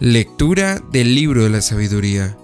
Lectura del libro de la sabiduría.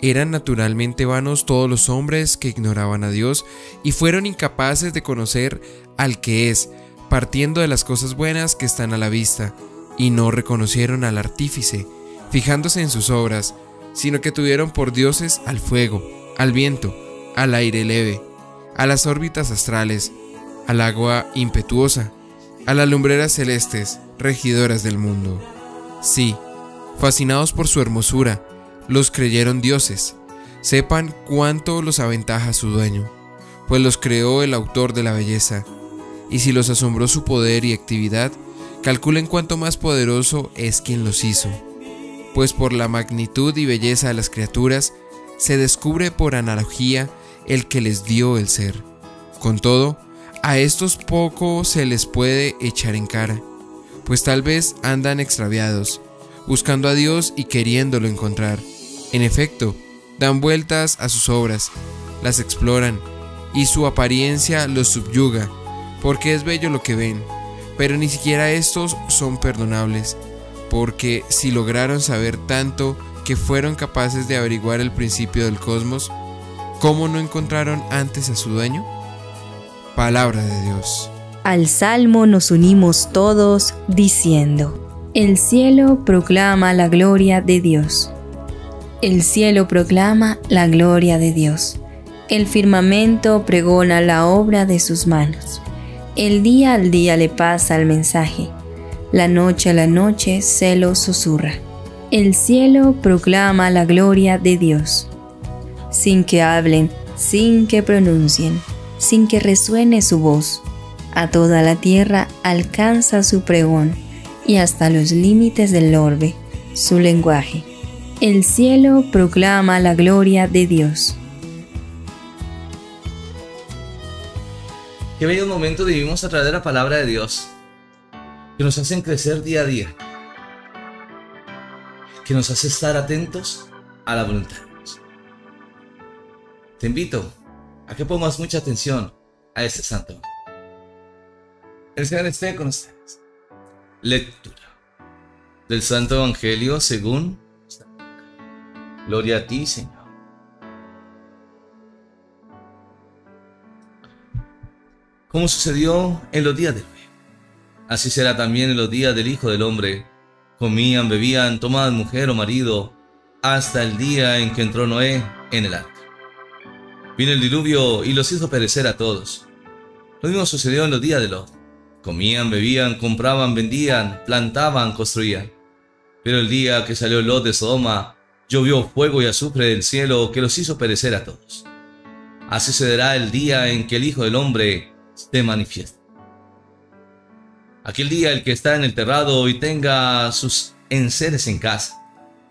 Eran naturalmente vanos todos los hombres que ignoraban a Dios y fueron incapaces de conocer al que es, partiendo de las cosas buenas que están a la vista, y no reconocieron al artífice, fijándose en sus obras, sino que tuvieron por dioses al fuego, al viento, al aire leve, a las órbitas astrales, al agua impetuosa, a las lumbreras celestes, regidoras del mundo. Sí, fascinados por su hermosura, los creyeron dioses. Sepan cuánto los aventaja su dueño, pues los creó el autor de la belleza. Y si los asombró su poder y actividad, calculen cuánto más poderoso es quien los hizo. Pues por la magnitud y belleza de las criaturas, se descubre por analogía el que les dio el ser. Con todo, a estos poco se les puede echar en cara, pues tal vez andan extraviados, buscando a Dios y queriéndolo encontrar. En efecto, dan vueltas a sus obras, las exploran, y su apariencia los subyuga, porque es bello lo que ven, pero ni siquiera estos son perdonables, porque si lograron saber tanto que fueron capaces de averiguar el principio del cosmos, ¿cómo no encontraron antes a su dueño? Palabra de Dios. Al salmo nos unimos todos diciendo, el cielo proclama la gloria de Dios. El cielo proclama la gloria de Dios. El firmamento pregona la obra de sus manos. El día al día le pasa el mensaje. La noche a la noche se lo susurra. El cielo proclama la gloria de Dios. Sin que hablen, sin que pronuncien, sin que resuene su voz, a toda la tierra alcanza su pregón y hasta los límites del orbe, su lenguaje. El cielo proclama la gloria de Dios. Qué bello momento vivimos a través de la palabra de Dios, que nos hacen crecer día a día, que nos hace estar atentos a la voluntad de Dios. Te invito a que pongas mucha atención a este santo. El Señor esté con ustedes. Lectura del Santo Evangelio según Gloria a ti, Señor. Como sucedió en los días de hoy, así será también en los días del Hijo del Hombre. Comían, bebían, tomaban mujer o marido, hasta el día en que entró Noé en el arca. Vino el diluvio y los hizo perecer a todos. Lo mismo sucedió en los días de Lot. Comían, bebían, compraban, vendían, plantaban, construían. Pero el día que salió Lot de Sodoma, llovió fuego y azufre del cielo que los hizo perecer a todos. Así será el día en que el Hijo del Hombre se manifieste. Aquel día el que está en el terrado y tenga sus enseres en casa,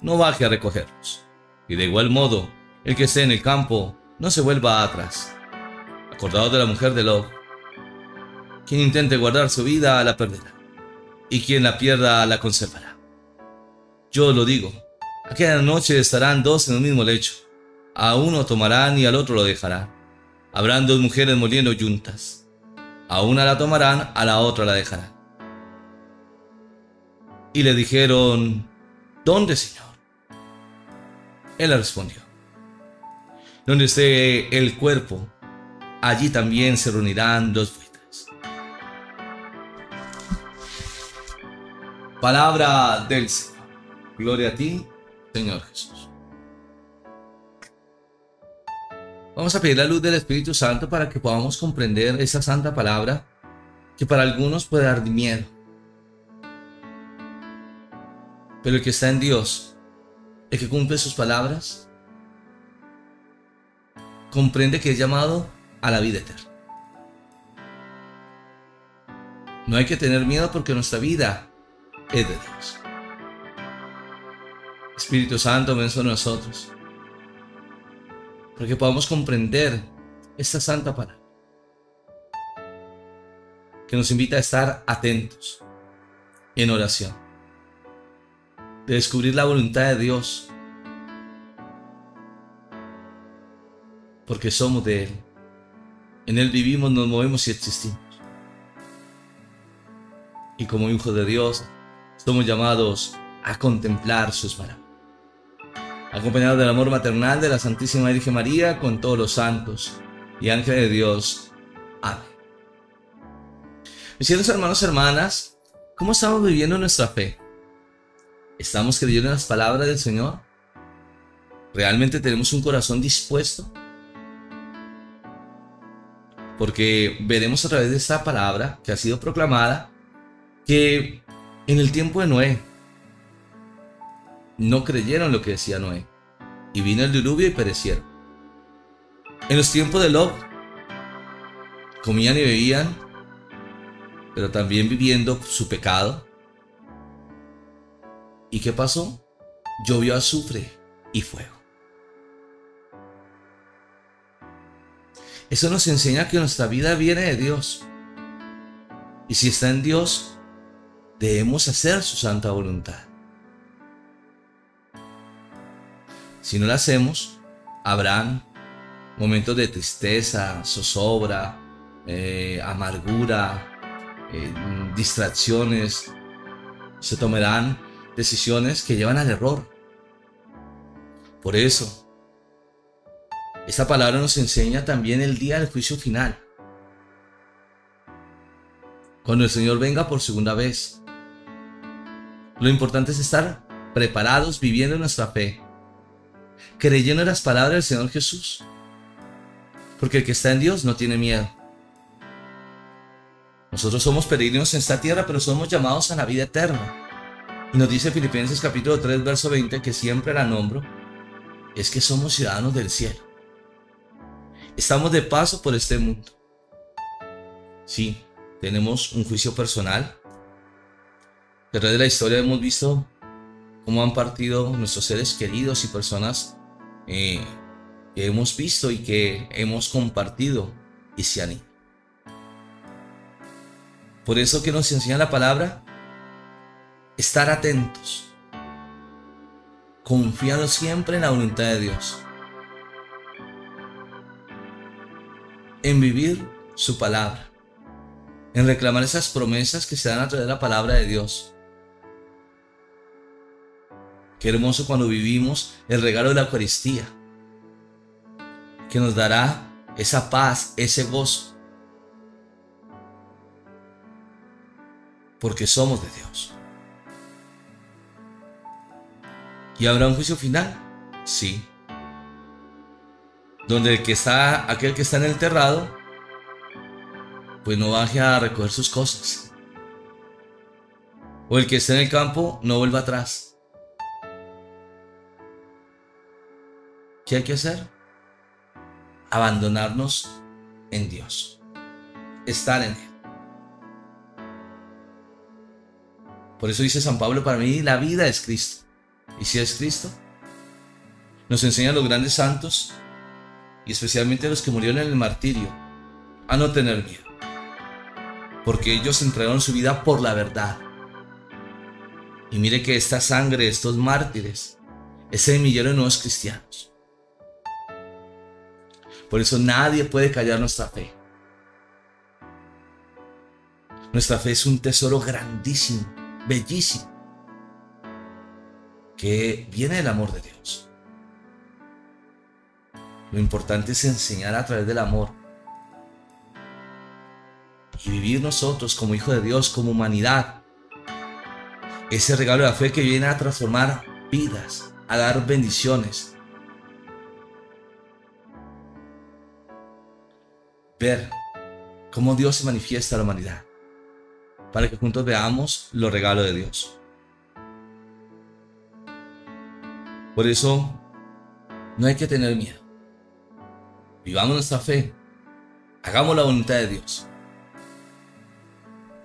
no baje a recogerlos. Y de igual modo, el que esté en el campo, no se vuelva atrás. Acordado de la mujer de Lot, quien intente guardar su vida la perderá, y quien la pierda la conservará. Yo lo digo, aquella noche estarán dos en el mismo lecho, a uno tomarán y al otro lo dejarán. Habrán dos mujeres moliendo juntas, a una la tomarán, a la otra la dejarán. Y le dijeron, ¿dónde, Señor? Él le respondió, donde esté el cuerpo, allí también se reunirán dos Palabra del Señor. Gloria a ti, Señor Jesús. Vamos a pedir la luz del Espíritu Santo para que podamos comprender esa santa palabra que para algunos puede dar miedo. Pero el que está en Dios, el que cumple sus palabras, comprende que es llamado a la vida eterna. No hay que tener miedo porque nuestra vida es de Dios. Espíritu Santo, ven sobre nosotros. Para que podamos comprender esta santa palabra. Que nos invita a estar atentos en oración. De descubrir la voluntad de Dios. Porque somos de Él. En Él vivimos, nos movemos y existimos. Y como hijos de Dios, somos llamados a contemplar sus maravillas. Acompañado del amor maternal de la Santísima Virgen María con todos los santos y ángeles de Dios. Amén. Mis queridos hermanos y hermanas, ¿cómo estamos viviendo nuestra fe? ¿Estamos creyendo en las palabras del Señor? ¿Realmente tenemos un corazón dispuesto? Porque veremos a través de esta palabra que ha sido proclamada que en el tiempo de Noé no creyeron lo que decía Noé y vino el diluvio y perecieron. En los tiempos de Lot comían y bebían, pero también viviendo su pecado. ¿Y qué pasó? Llovió azufre y fuego. Eso nos enseña que nuestra vida viene de Dios. Y si está en Dios, debemos hacer su santa voluntad. Si no la hacemos, habrán momentos de tristeza, zozobra, eh, amargura, eh, distracciones. Se tomarán decisiones que llevan al error. Por eso, esta palabra nos enseña también el día del juicio final. Cuando el Señor venga por segunda vez. Lo importante es estar preparados viviendo nuestra fe, creyendo en las palabras del Señor Jesús. Porque el que está en Dios no tiene miedo. Nosotros somos peregrinos en esta tierra, pero somos llamados a la vida eterna. Y nos dice Filipenses capítulo 3, verso 20, que siempre la nombro, es que somos ciudadanos del cielo. Estamos de paso por este mundo. Sí, tenemos un juicio personal. Pero de la historia hemos visto cómo han partido nuestros seres queridos y personas eh, que hemos visto y que hemos compartido y se han ido. Por eso que nos enseña la palabra, estar atentos, confiando siempre en la voluntad de Dios. en vivir su palabra, en reclamar esas promesas que se dan a través de la palabra de Dios. Qué hermoso cuando vivimos el regalo de la Eucaristía, que nos dará esa paz, ese gozo, porque somos de Dios. ¿Y habrá un juicio final? Sí donde el que está, aquel que está en el terrado, pues no baje a recoger sus cosas. O el que está en el campo no vuelva atrás. ¿Qué hay que hacer? Abandonarnos en Dios. Estar en Él. Por eso dice San Pablo, para mí la vida es Cristo. ¿Y si es Cristo? Nos enseñan los grandes santos y especialmente los que murieron en el martirio, a no tener miedo, porque ellos entregaron su vida por la verdad. Y mire que esta sangre estos mártires es semillero de nuevos cristianos. Por eso nadie puede callar nuestra fe. Nuestra fe es un tesoro grandísimo, bellísimo, que viene del amor de Dios. Lo importante es enseñar a través del amor. Y vivir nosotros como hijos de Dios, como humanidad. Ese regalo de la fe que viene a transformar vidas, a dar bendiciones. Ver cómo Dios se manifiesta a la humanidad. Para que juntos veamos los regalos de Dios. Por eso, no hay que tener miedo. Vivamos nuestra fe. Hagamos la voluntad de Dios.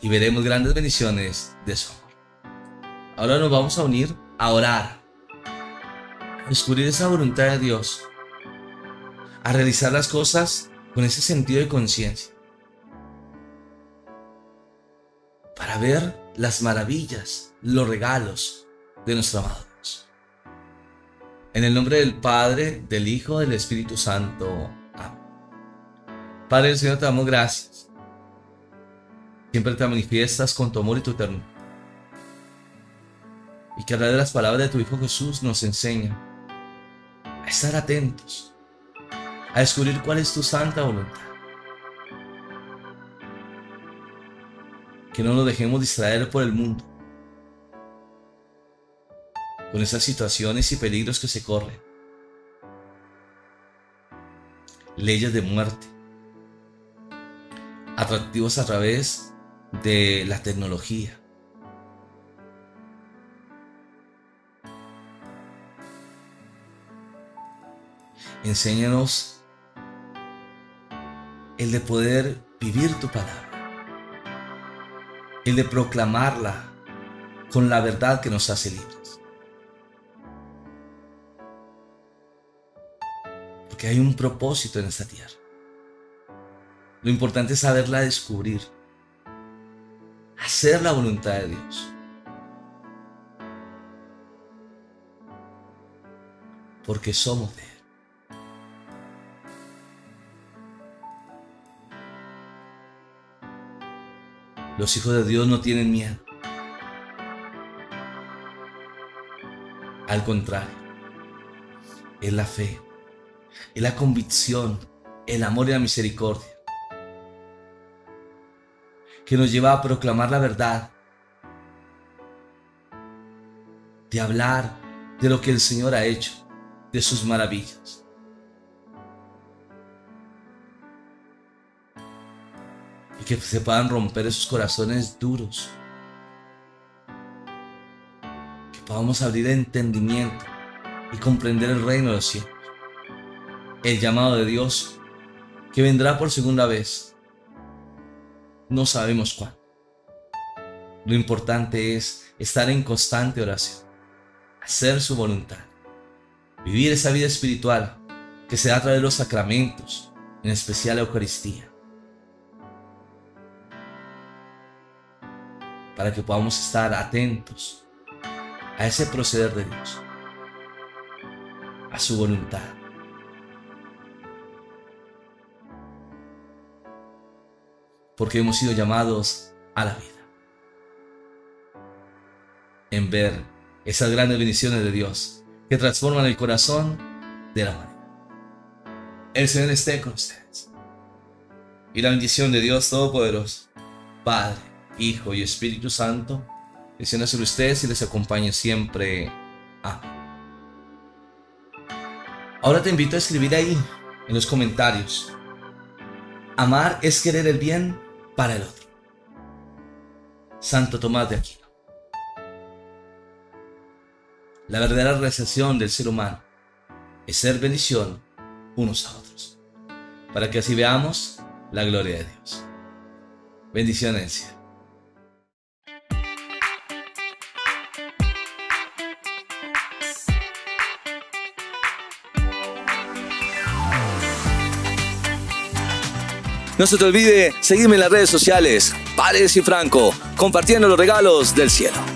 Y veremos grandes bendiciones de su amor. Ahora nos vamos a unir a orar. A descubrir esa voluntad de Dios. A realizar las cosas con ese sentido de conciencia. Para ver las maravillas, los regalos de nuestro amado Dios. En el nombre del Padre, del Hijo, del Espíritu Santo. Padre Señor, te damos gracias. Siempre te manifiestas con tu amor y tu ternura. y que a través de las palabras de tu Hijo Jesús nos enseña a estar atentos, a descubrir cuál es tu santa voluntad. Que no nos dejemos distraer por el mundo, con esas situaciones y peligros que se corren. Leyes de muerte, atractivos a través de la tecnología. Enséñanos el de poder vivir tu palabra, el de proclamarla con la verdad que nos hace libres. Porque hay un propósito en esta tierra. Lo importante es saberla descubrir, hacer la voluntad de Dios. Porque somos de Él. Los hijos de Dios no tienen miedo. Al contrario, es la fe, es la convicción, el amor y la misericordia que nos lleva a proclamar la verdad, de hablar de lo que el Señor ha hecho, de sus maravillas. Que se puedan romper esos corazones duros. Que podamos abrir entendimiento y comprender el reino de los cielos. El llamado de Dios que vendrá por segunda vez no sabemos cuándo. Lo importante es estar en constante oración, hacer su voluntad, vivir esa vida espiritual que se da a través de los sacramentos, en especial la Eucaristía, para que podamos estar atentos a ese proceder de Dios, a su voluntad. porque hemos sido llamados a la vida. En ver esas grandes bendiciones de Dios que transforman el corazón de la humanidad. El Señor esté con ustedes. Y la bendición de Dios Todopoderoso, Padre, Hijo y Espíritu Santo, descienda sobre ustedes y les acompañe siempre. Ahora te invito a escribir ahí, en los comentarios. Amar es querer el bien para el otro. Santo Tomás de Aquino. La verdadera realización del ser humano es ser bendición unos a otros, para que así veamos la gloria de Dios. Bendiciones. No se te olvide seguirme en las redes sociales, Pares y Franco, compartiendo los regalos del cielo.